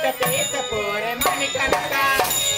cabeça, por eh, é mais me canta.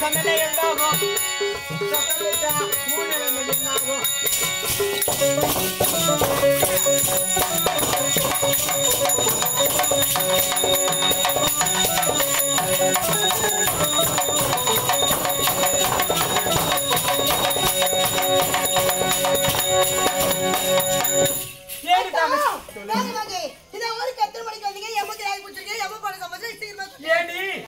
ಸಮನೆಯಲ್ಲಾಗೋ ಸಕಲಿತ ಮೂನೆಯ ಮೇಲೆ ನಾಗೋ